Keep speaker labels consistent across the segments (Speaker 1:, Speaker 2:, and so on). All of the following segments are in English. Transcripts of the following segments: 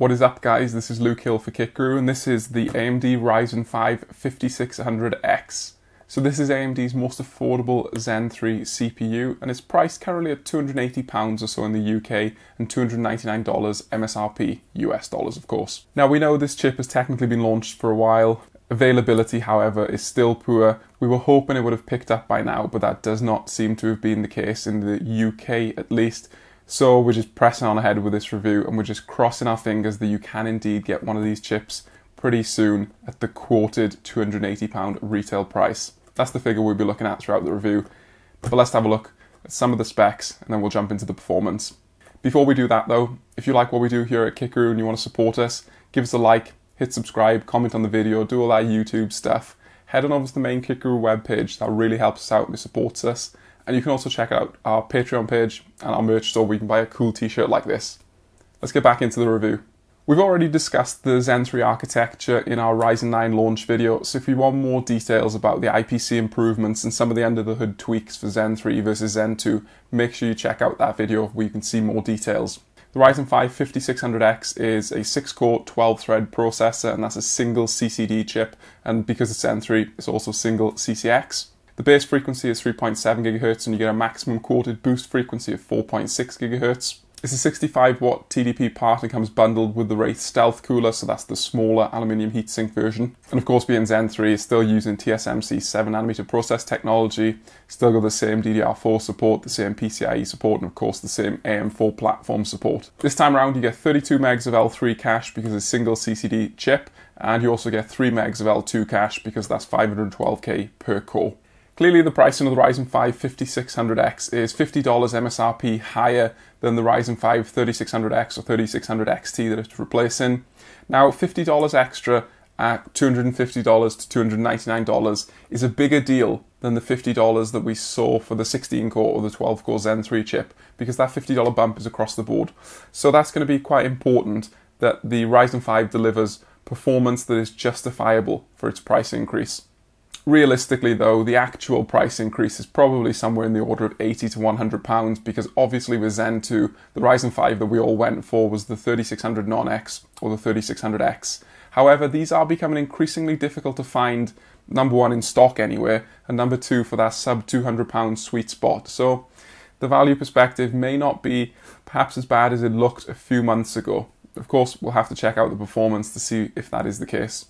Speaker 1: What is up guys, this is Luke Hill for KitGuru and this is the AMD Ryzen 5 5600X. So this is AMD's most affordable Zen 3 CPU and it's priced currently at £280 or so in the UK and $299 MSRP, US dollars of course. Now we know this chip has technically been launched for a while. Availability, however, is still poor. We were hoping it would have picked up by now, but that does not seem to have been the case in the UK at least. So we're just pressing on ahead with this review and we're just crossing our fingers that you can indeed get one of these chips pretty soon at the quoted £280 retail price. That's the figure we'll be looking at throughout the review. But let's have a look at some of the specs and then we'll jump into the performance. Before we do that though, if you like what we do here at KitGuru and you want to support us, give us a like, hit subscribe, comment on the video, do all that YouTube stuff. Head on over to the main KitGuru webpage, that really helps us out and it supports us. And you can also check out our Patreon page and our merch store where you can buy a cool t-shirt like this. Let's get back into the review. We've already discussed the Zen 3 architecture in our Ryzen 9 launch video, so if you want more details about the IPC improvements and some of the under the hood tweaks for Zen 3 versus Zen 2, make sure you check out that video where you can see more details. The Ryzen 5 5600X is a 6-core 12-thread processor and that's a single CCD chip and because it's Zen 3 it's also single CCX. The base frequency is 3.7 GHz and you get a maximum quoted boost frequency of 4.6 GHz. It's a 65 watt TDP part and comes bundled with the Wraith Stealth cooler, so that's the smaller aluminium heatsink version. And of course, being Zen 3 is still using TSMC 7 nanometer process technology, still got the same DDR4 support, the same PCIe support, and of course the same AM4 platform support. This time around, you get 32 megs of L3 cache because it's a single CCD chip, and you also get 3 megs of L2 cache because that's 512k per core. Clearly, the pricing of the Ryzen 5 5600X is $50 MSRP higher than the Ryzen 5 3600X or 3600 XT that it's replacing. Now, $50 extra at $250 to $299 is a bigger deal than the $50 that we saw for the 16 core or the 12 core Zen 3 chip because that $50 bump is across the board. So that's going to be quite important that the Ryzen 5 delivers performance that is justifiable for its price increase. Realistically, though, the actual price increase is probably somewhere in the order of 80 to 100 pounds because obviously with Zen 2, the Ryzen 5 that we all went for was the 3600 non-X or the 3600X. However, these are becoming increasingly difficult to find, number one, in stock anywhere, and number two, for that sub 200 pound sweet spot. So the value perspective may not be perhaps as bad as it looked a few months ago. Of course, we'll have to check out the performance to see if that is the case.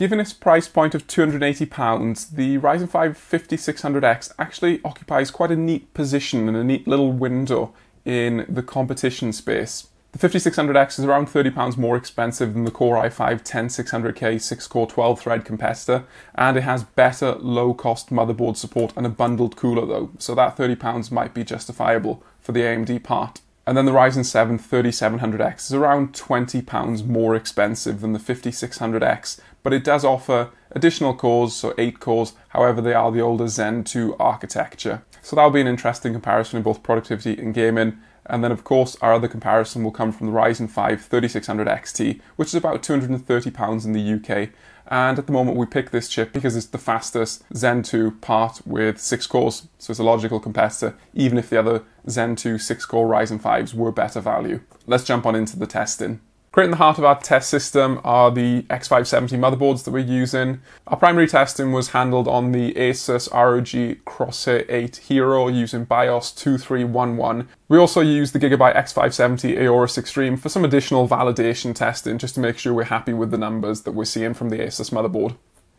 Speaker 1: Given its price point of £280, the Ryzen 5 5600X actually occupies quite a neat position and a neat little window in the competition space. The 5600X is around £30 more expensive than the Core i5 10600K 6-core 12-thread competitor, and it has better low-cost motherboard support and a bundled cooler though, so that £30 might be justifiable for the AMD part. And then the Ryzen 7 3700X is around £20 more expensive than the 5600X, but it does offer additional cores, so 8 cores, however they are the older Zen 2 architecture. So that'll be an interesting comparison in both productivity and gaming. And then of course our other comparison will come from the Ryzen 5 3600 XT, which is about £230 in the UK. And at the moment we pick this chip because it's the fastest Zen 2 part with 6 cores, so it's a logical competitor, even if the other Zen 2 6-core Ryzen 5s were better value. Let's jump on into the testing. Great in the heart of our test system are the X570 motherboards that we're using. Our primary testing was handled on the Asus ROG Crosshair 8 Hero using BIOS 2311. We also used the Gigabyte X570 Aorus Xtreme for some additional validation testing just to make sure we're happy with the numbers that we're seeing from the Asus motherboard.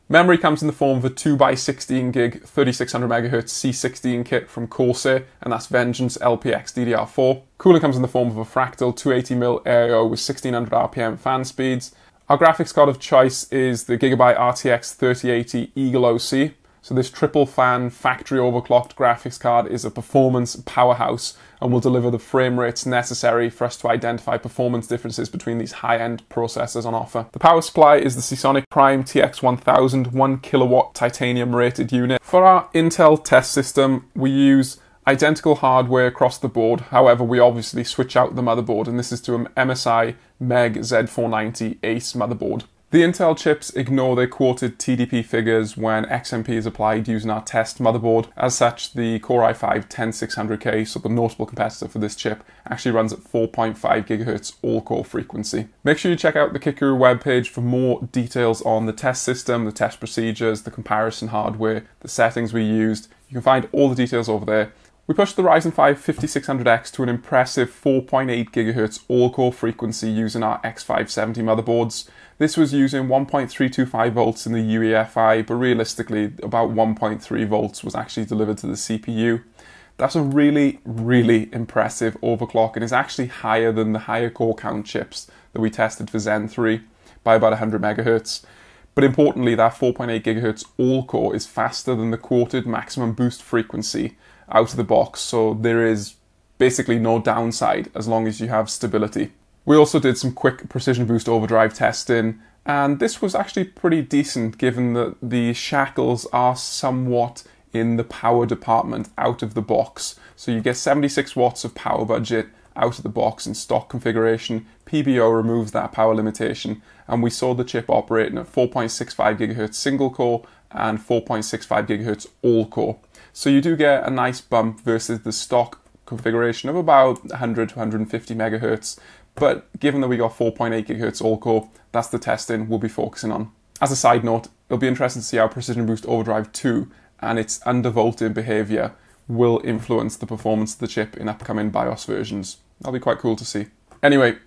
Speaker 1: Memory comes in the form of a 2x16 gig 3600 MHz C16 kit from Corsair, and that's Vengeance LPX DDR4. Cooling comes in the form of a Fractal 280mm AIO with 1600 RPM fan speeds. Our graphics card of choice is the Gigabyte RTX 3080 Eagle OC. So this triple fan factory overclocked graphics card is a performance powerhouse and will deliver the frame rates necessary for us to identify performance differences between these high-end processors on offer. The power supply is the Seasonic Prime TX1000 1 kilowatt titanium rated unit. For our Intel test system, we use identical hardware across the board. However, we obviously switch out the motherboard and this is to an MSI Meg Z490 Ace motherboard. The Intel chips ignore their quoted TDP figures when XMP is applied using our test motherboard. As such, the Core i5 10600K, so the notable competitor for this chip, actually runs at 4.5 GHz all-core frequency. Make sure you check out the Kitguru webpage for more details on the test system, the test procedures, the comparison hardware, the settings we used. You can find all the details over there. We pushed the Ryzen 5 5600X to an impressive 4.8 GHz all-core frequency using our X570 motherboards. This was using 1.325 volts in the UEFI, but realistically about 1.3 volts was actually delivered to the CPU. That's a really, really impressive overclock and is actually higher than the higher core count chips that we tested for Zen 3 by about 100 megahertz. But importantly, that 4.8 gigahertz all core is faster than the quoted maximum boost frequency out of the box, so there is basically no downside as long as you have stability. We also did some quick precision boost overdrive testing, and this was actually pretty decent given that the shackles are somewhat in the power department out of the box. So you get 76 watts of power budget out of the box in stock configuration. PBO removes that power limitation, and we saw the chip operating at 4.65 gigahertz single core and 4.65 gigahertz all core. So you do get a nice bump versus the stock configuration of about 100 to 150 megahertz. But given that we got 4.8 gigahertz all core, that's the testing we'll be focusing on. As a side note, it'll be interesting to see how Precision Boost Overdrive 2 and its undervolting behavior will influence the performance of the chip in upcoming BIOS versions. That'll be quite cool to see. Anyway,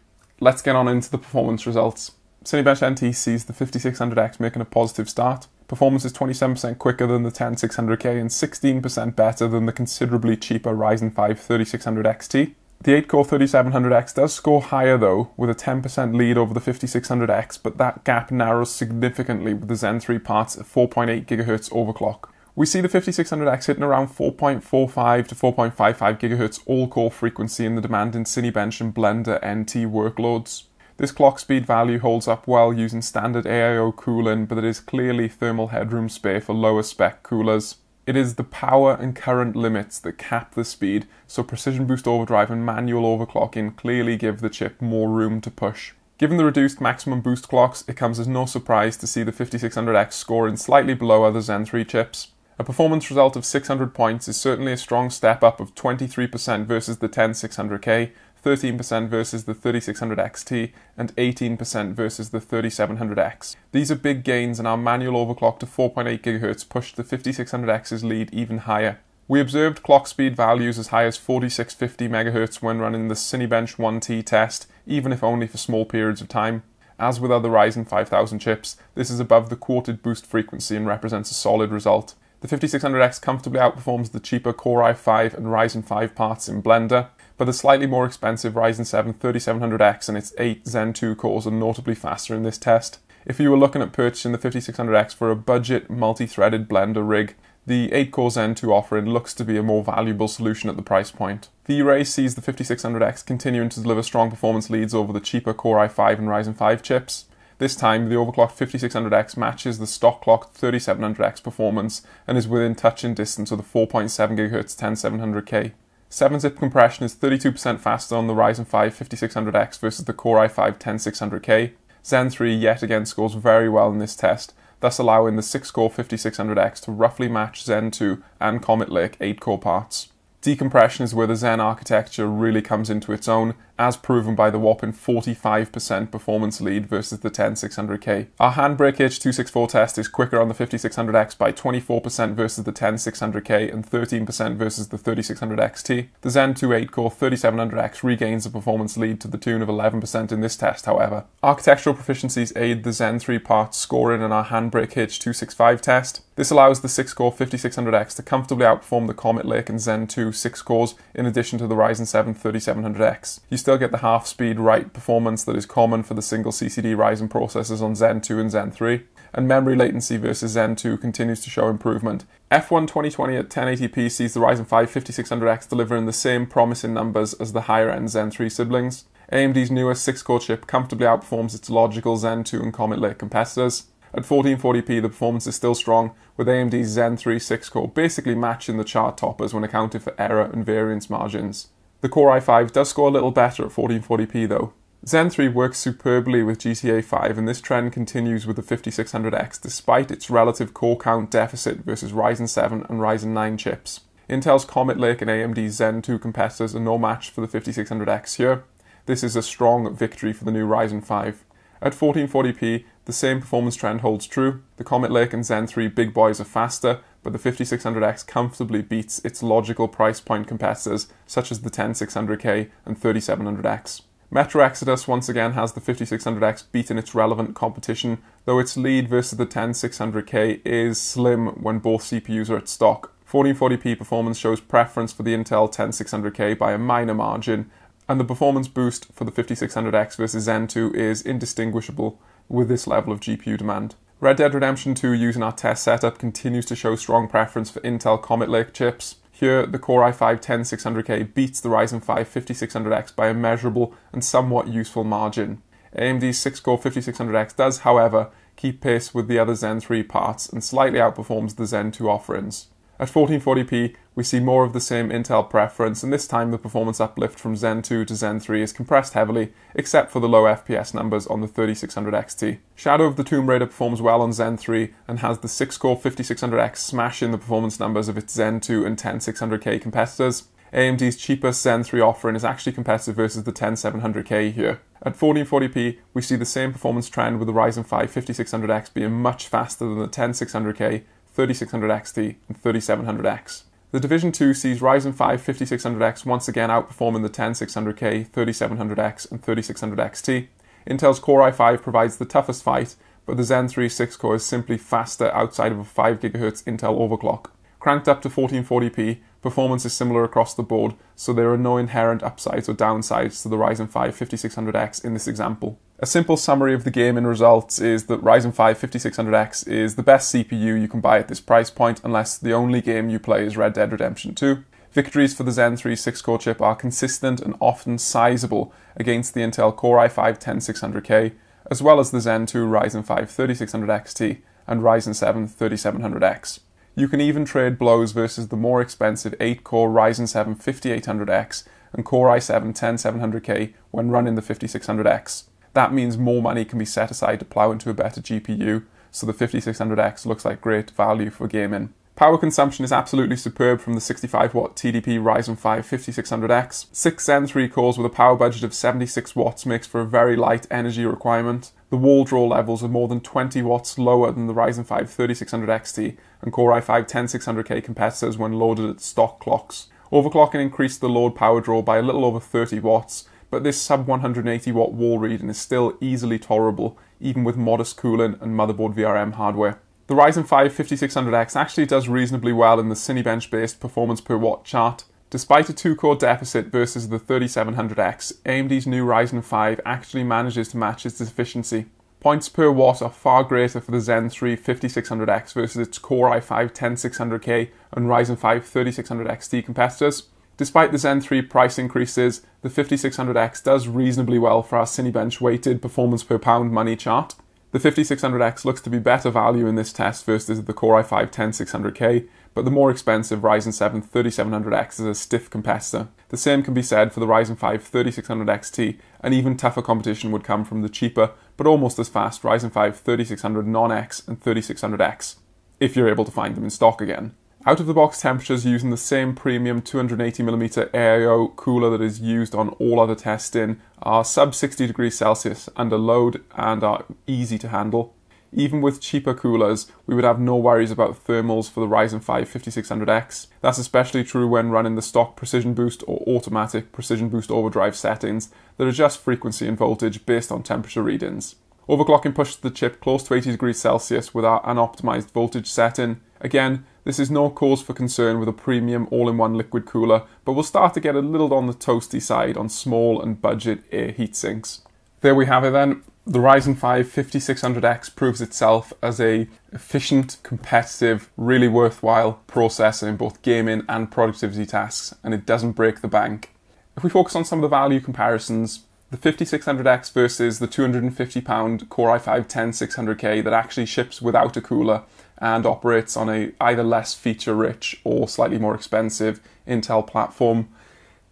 Speaker 1: let's get on into the performance results. Cinebench NT sees the 5600X making a positive start. Performance is 27% quicker than the 10600K and 16% better than the considerably cheaper Ryzen 5 3600 XT. The 8-core 3700X does score higher though, with a 10% lead over the 5600X, but that gap narrows significantly with the Zen 3 parts at 4.8 GHz overclock. We see the 5600X hitting around 4.45 to 4.55 GHz all-core frequency in the demanding Cinebench and Blender NT workloads. This clock speed value holds up well using standard AIO cooling, but it is clearly thermal headroom spare for lower spec coolers. It is the power and current limits that cap the speed, so precision boost overdrive and manual overclocking clearly give the chip more room to push. Given the reduced maximum boost clocks, it comes as no surprise to see the 5600X scoring slightly below other Zen 3 chips. A performance result of 600 points is certainly a strong step up of 23% versus the 10600K, 13% versus the 3600 XT, and 18% versus the 3700X. These are big gains and our manual overclock to 4.8 GHz pushed the 5600X's lead even higher. We observed clock speed values as high as 4650 MHz when running the Cinebench 1T test, even if only for small periods of time. As with other Ryzen 5000 chips, this is above the quoted boost frequency and represents a solid result. The 5600X comfortably outperforms the cheaper Core i5 and Ryzen 5 parts in Blender, but the slightly more expensive Ryzen 7 3700X and its 8 Zen 2 cores are notably faster in this test. If you were looking at purchasing the 5600X for a budget multi-threaded Blender rig, the 8-core Zen 2 offering looks to be a more valuable solution at the price point. V-Ray sees the 5600X continuing to deliver strong performance leads over the cheaper Core i5 and Ryzen 5 chips. This time, the overclocked 5600X matches the stock clocked 3700X performance and is within touching distance of the 4.7 GHz 10700K. 7-zip compression is 32% faster on the Ryzen 5 5600X versus the Core i5 10600K. Zen 3 yet again scores very well in this test, thus allowing the 6-core 5600X to roughly match Zen 2 and Comet Lake 8-core parts. Decompression is where the Zen architecture really comes into its own, as proven by the whopping 45% performance lead versus the 10600K. Our Handbrake H264 test is quicker on the 5600X by 24% versus the 10600K and 13% versus the 3600 XT. The Zen 2 8-core 3700X regains the performance lead to the tune of 11% in this test, however. Architectural proficiencies aid the Zen 3 parts scoring in our Handbrake H265 test. This allows the 6-core 5600X to comfortably outperform the Comet Lake and Zen 2 6 cores in addition to the Ryzen 7 3700X. You still get the half speed write performance that is common for the single CCD Ryzen processors on Zen 2 and Zen 3, and memory latency versus Zen 2 continues to show improvement. F1 2020 at 1080p sees the Ryzen 5 5600X delivering the same promising numbers as the higher end Zen 3 siblings. AMD's newest 6 core chip comfortably outperforms its logical Zen 2 and Comet Lake competitors. At 1440p, the performance is still strong, with AMD's Zen 3 6 core basically matching the chart toppers when accounting for error and variance margins. The Core i5 does score a little better at 1440p though. Zen 3 works superbly with GTA 5 and this trend continues with the 5600X despite its relative core count deficit versus Ryzen 7 and Ryzen 9 chips. Intel's Comet Lake and AMD's Zen 2 competitors are no match for the 5600X here. This is a strong victory for the new Ryzen 5. At 1440p, the same performance trend holds true. The Comet Lake and Zen 3 big boys are faster, but the 5600X comfortably beats its logical price point competitors such as the 10600K and 3700X. Metro Exodus once again has the 5600X beaten its relevant competition, though its lead versus the 10600K is slim when both CPUs are at stock. 1440p performance shows preference for the Intel 10600K by a minor margin, and the performance boost for the 5600X versus Zen 2 is indistinguishable with this level of GPU demand. Red Dead Redemption 2 using our test setup continues to show strong preference for Intel Comet Lake chips. Here, the Core i5 10600K beats the Ryzen 5 5600X by a measurable and somewhat useful margin. AMD's 6-core 5600X does, however, keep pace with the other Zen 3 parts and slightly outperforms the Zen 2 offerings. At 1440p, we see more of the same Intel preference, and this time the performance uplift from Zen 2 to Zen 3 is compressed heavily, except for the low FPS numbers on the 3600 XT. Shadow of the Tomb Raider performs well on Zen 3 and has the 6-core 5600X smash in the performance numbers of its Zen 2 and 10600K competitors. AMD's cheapest Zen 3 offering is actually competitive versus the 10700K here. At 1440p, we see the same performance trend with the Ryzen 5 5600X being much faster than the 10600K 3600 XT, and 3700X. The Division 2 sees Ryzen 5 5600X once again outperforming the 10600K, 3700X, and 3600XT. Intel's Core i5 provides the toughest fight, but the Zen 3 6 core is simply faster outside of a 5GHz Intel overclock. Cranked up to 1440p, performance is similar across the board, so there are no inherent upsides or downsides to the Ryzen 5 5600X in this example. A simple summary of the game and results is that Ryzen 5 5600X is the best CPU you can buy at this price point unless the only game you play is Red Dead Redemption 2. Victories for the Zen 3 6-core chip are consistent and often sizable against the Intel Core i5 10600K, as well as the Zen 2 Ryzen 5 3600 XT and Ryzen 7 3700X. You can even trade blows versus the more expensive 8-core Ryzen 7 5800X and Core i7 10700K when running the 5600X. That means more money can be set aside to plow into a better GPU, so the 5600X looks like great value for gaming. Power consumption is absolutely superb from the 65 watt TDP Ryzen 5 5600X. 6 Zen 3 cores with a power budget of 76 watts makes for a very light energy requirement. The wall draw levels are more than 20 watts lower than the Ryzen 5 3600 XT and Core i5 10600K competitors when loaded at stock clocks. Overclocking increased the load power draw by a little over 30 watts, but this sub 180 watt wall reading is still easily tolerable, even with modest cooling and motherboard VRM hardware. The Ryzen 5 5600X actually does reasonably well in the Cinebench based performance per watt chart. Despite a 2 core deficit versus the 3700X, AMD's new Ryzen 5 actually manages to match its efficiency. Points per watt are far greater for the Zen 3 5600X versus its Core i5 10600K and Ryzen 5 3600 XT competitors. Despite the Zen 3 price increases, the 5600X does reasonably well for our Cinebench weighted performance per pound money chart. The 5600X looks to be better value in this test versus the Core i5 10600K, but the more expensive Ryzen 7 3700X is a stiff competitor. The same can be said for the Ryzen 5 3600 XT, and even tougher competition would come from the cheaper but almost as fast Ryzen 5 3600 Non-X and 3600X, if you're able to find them in stock again. Out of the box temperatures using the same premium 280mm AIO cooler that is used on all other testing are sub 60 degrees Celsius under load and are easy to handle. Even with cheaper coolers, we would have no worries about thermals for the Ryzen 5 5600X. That's especially true when running the stock Precision Boost or automatic Precision Boost overdrive settings that adjust frequency and voltage based on temperature readings. Overclocking pushes the chip close to 80 degrees Celsius with our unoptimized voltage setting. Again, this is no cause for concern with a premium all-in-one liquid cooler, but we'll start to get a little on the toasty side on small and budget air heat sinks. There we have it then. The Ryzen 5 5600X proves itself as a efficient, competitive, really worthwhile processor in both gaming and productivity tasks, and it doesn't break the bank. If we focus on some of the value comparisons, the 5600X versus the £250 Core i5 10600K that actually ships without a cooler and operates on a either less feature rich or slightly more expensive Intel platform.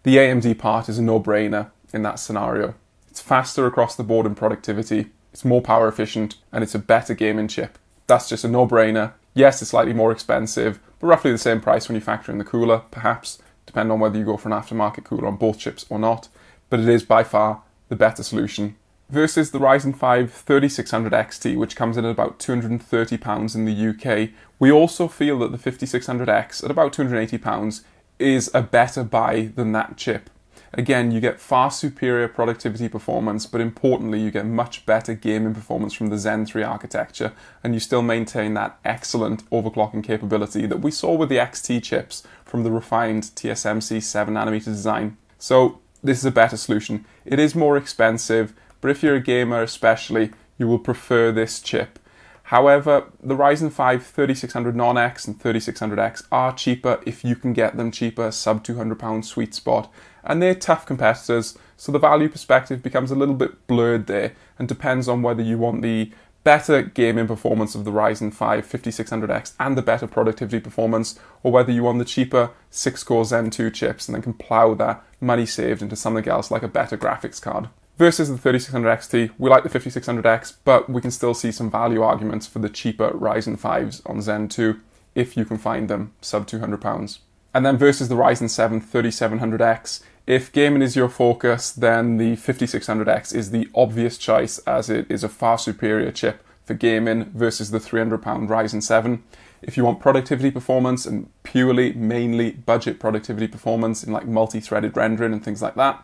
Speaker 1: The AMD part is a no brainer in that scenario. It's faster across the board in productivity, it's more power efficient, and it's a better gaming chip. That's just a no brainer. Yes, it's slightly more expensive, but roughly the same price when you factor in the cooler, perhaps, depending on whether you go for an aftermarket cooler on both chips or not. But it is by far the better solution. Versus the Ryzen 5 3600 XT, which comes in at about £230 in the UK, we also feel that the 5600X at about £280 is a better buy than that chip. Again, you get far superior productivity performance, but importantly, you get much better gaming performance from the Zen 3 architecture, and you still maintain that excellent overclocking capability that we saw with the XT chips from the refined TSMC 7nm design. So, this is a better solution. It is more expensive, but if you're a gamer especially, you will prefer this chip. However, the Ryzen 5 3600 Non-X and 3600X are cheaper if you can get them cheaper, sub £200 sweet spot, and they're tough competitors, so the value perspective becomes a little bit blurred there and depends on whether you want the better gaming performance of the Ryzen 5 5600X and the better productivity performance, or whether you want the cheaper 6 core Zen 2 chips and then can plow that money saved into something else like a better graphics card. Versus the 3600 XT, we like the 5600X, but we can still see some value arguments for the cheaper Ryzen 5s on Zen 2 if you can find them sub £200. And then versus the Ryzen 7 3700X, if gaming is your focus, then the 5600X is the obvious choice as it is a far superior chip for gaming versus the £300 Ryzen 7. If you want productivity performance and purely, mainly budget productivity performance in like multi-threaded rendering and things like that,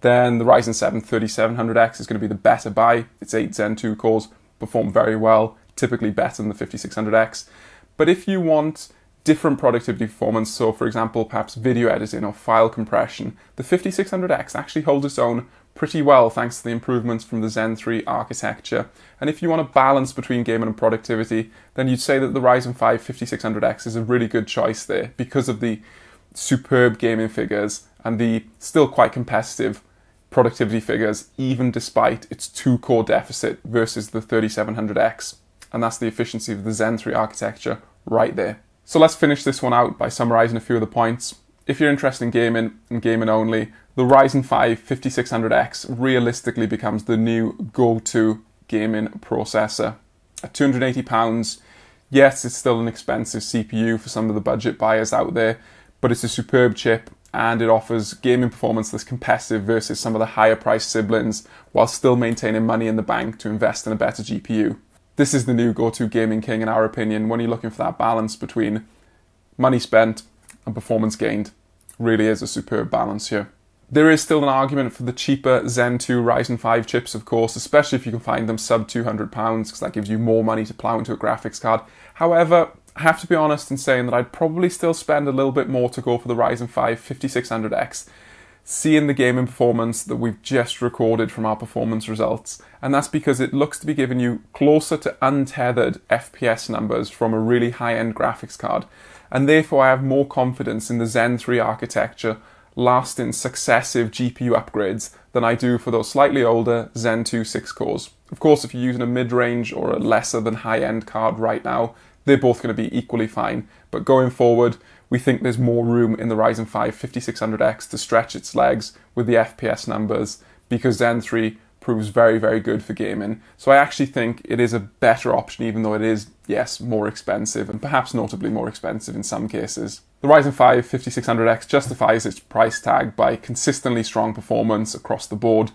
Speaker 1: then the Ryzen 7 3700X is going to be the better buy. Its 8 Zen 2 cores perform very well, typically better than the 5600X. But if you want different productivity performance, so for example, perhaps video editing or file compression, the 5600X actually holds its own pretty well thanks to the improvements from the Zen 3 architecture. And if you want a balance between gaming and productivity, then you'd say that the Ryzen 5 5600X is a really good choice there because of the superb gaming figures and the still quite competitive productivity figures, even despite its two core deficit versus the 3700X. And that's the efficiency of the Zen 3 architecture right there. So let's finish this one out by summarizing a few of the points. If you're interested in gaming and gaming only, the Ryzen 5 5600X realistically becomes the new go to gaming processor. At £280, yes, it's still an expensive CPU for some of the budget buyers out there, but it's a superb chip and it offers gaming performance that's competitive versus some of the higher priced siblings while still maintaining money in the bank to invest in a better GPU. This is the new go to gaming king, in our opinion, when you're looking for that balance between money spent and performance gained. Really is a superb balance here. There is still an argument for the cheaper Zen 2 Ryzen 5 chips, of course, especially if you can find them sub £200, because that gives you more money to plow into a graphics card. However, I have to be honest in saying that I'd probably still spend a little bit more to go for the Ryzen 5 5600X, seeing the gaming performance that we've just recorded from our performance results. And that's because it looks to be giving you closer to untethered FPS numbers from a really high end graphics card. And therefore, I have more confidence in the Zen 3 architecture lasting successive GPU upgrades than I do for those slightly older Zen 2 6 cores. Of course, if you're using a mid range or a lesser than high end card right now, they're both going to be equally fine. But going forward, we think there's more room in the Ryzen 5 5600X to stretch its legs with the FPS numbers because Zen 3 proves very, very good for gaming. So I actually think it is a better option, even though it is, yes, more expensive and perhaps notably more expensive in some cases. The Ryzen 5 5600X justifies its price tag by consistently strong performance across the board,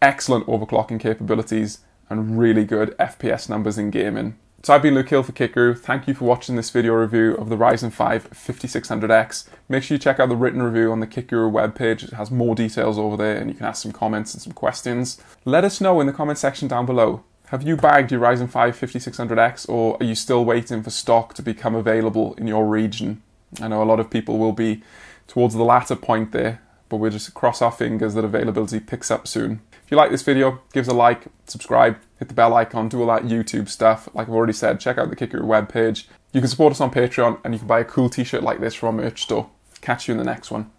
Speaker 1: excellent overclocking capabilities, and really good FPS numbers in gaming. So I've been Luke Hill for KitGuru. Thank you for watching this video review of the Ryzen 5 5600X. Make sure you check out the written review on the KitGuru webpage. It has more details over there and you can ask some comments and some questions. Let us know in the comment section down below. Have you bagged your Ryzen 5 5600X or are you still waiting for stock to become available in your region? I know a lot of people will be towards the latter point there, but we'll just cross our fingers that availability picks up soon. If you like this video, give us a like, subscribe, hit the bell icon, do all that YouTube stuff. Like I've already said, check out the KitGuru webpage. You can support us on Patreon and you can buy a cool t-shirt like this from our merch store. Catch you in the next one.